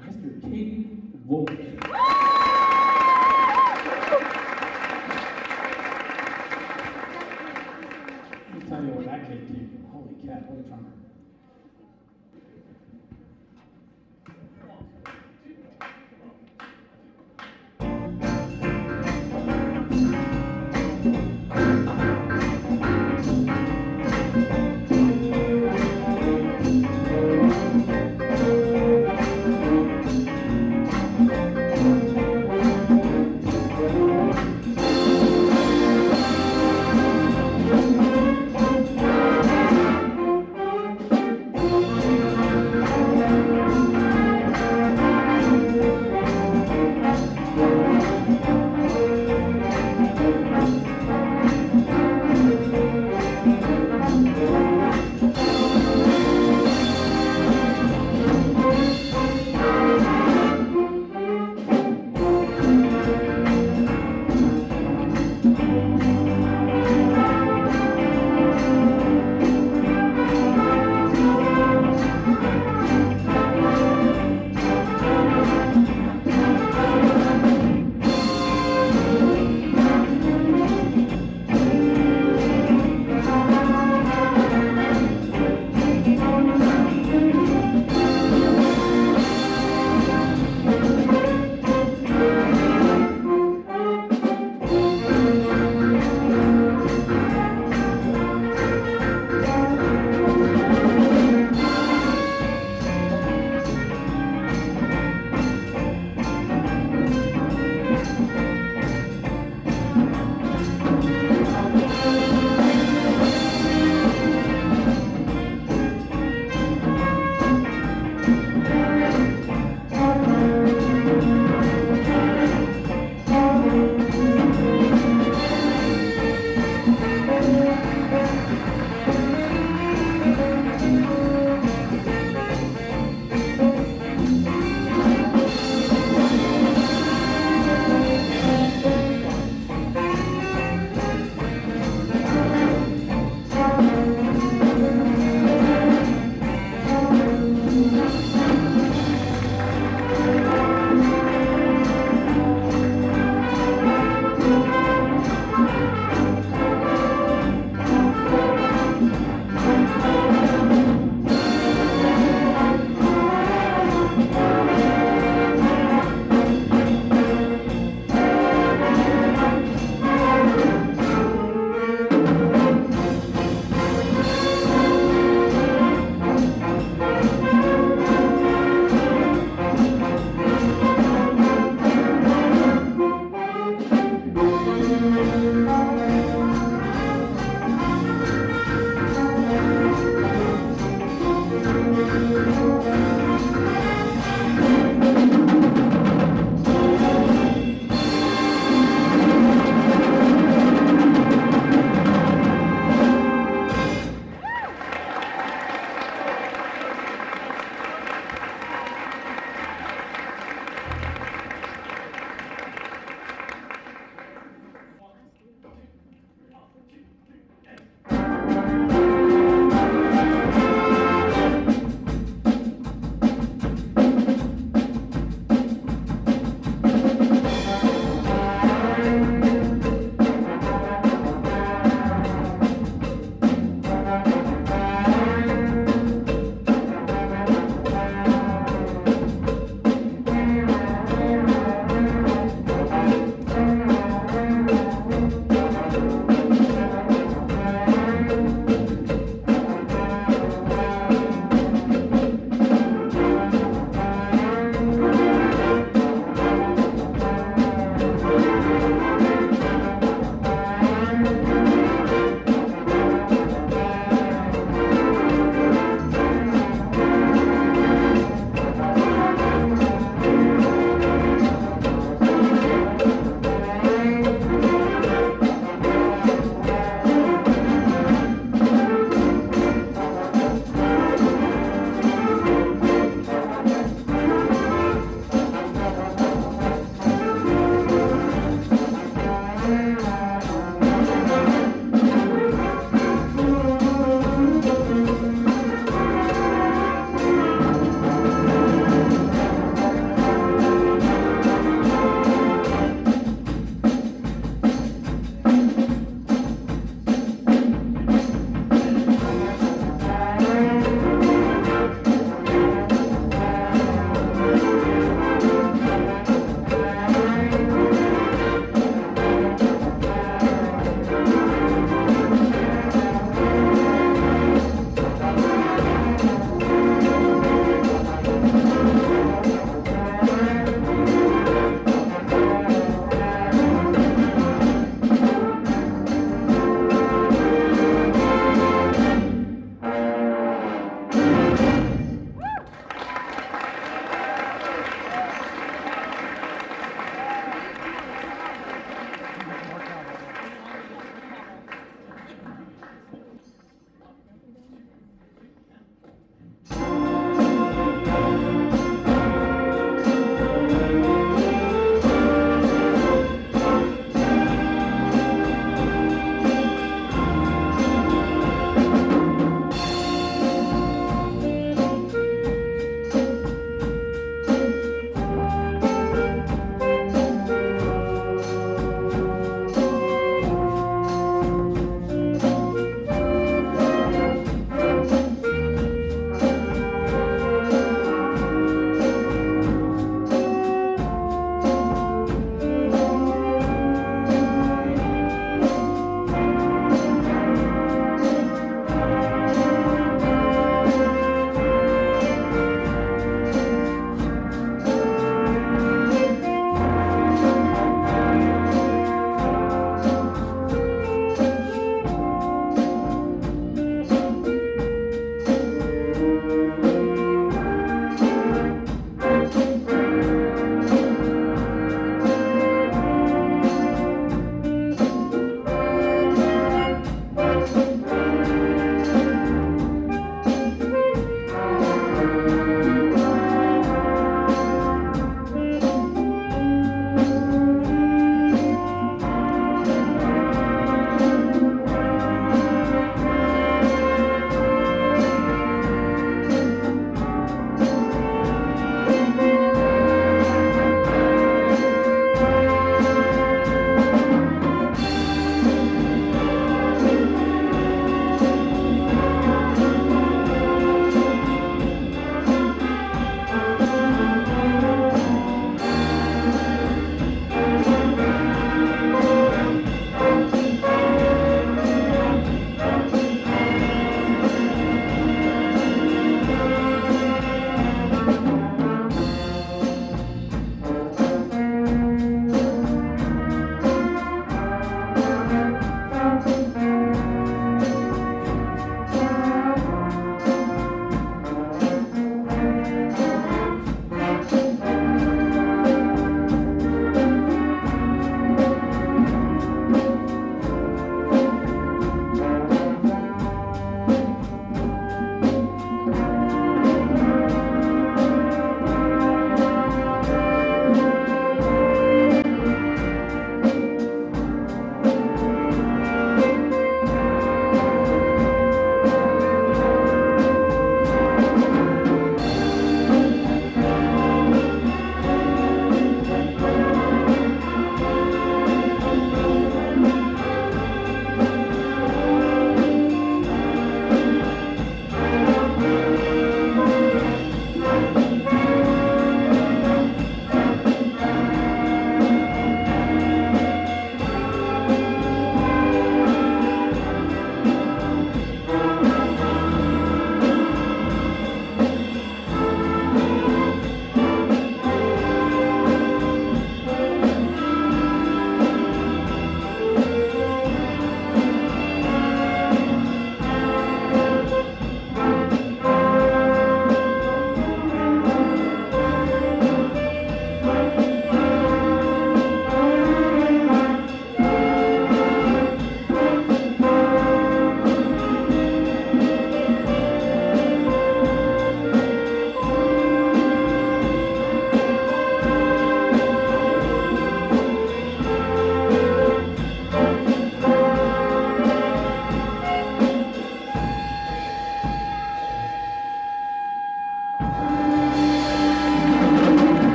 Pastor Caden